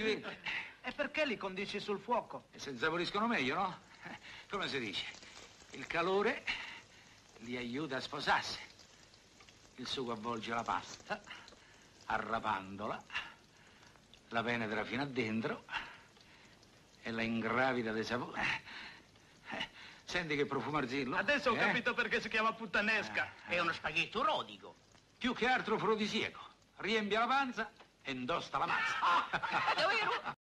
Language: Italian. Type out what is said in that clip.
due olivette. E perché li condisci sul fuoco? E se insaporiscono meglio, no? Eh, Come si dice? Il calore li aiuta a sposarsi. Il sugo avvolge la pasta, arrapandola, la penetra fino a dentro e la ingravida di sapore. Eh, Senti che profumarzillo. Adesso ho eh? capito perché si chiama puttanesca. È uno spaghetto rodico. Più che altro afrodisiaco. Riempie la panza e indosta la mazza. Davvero?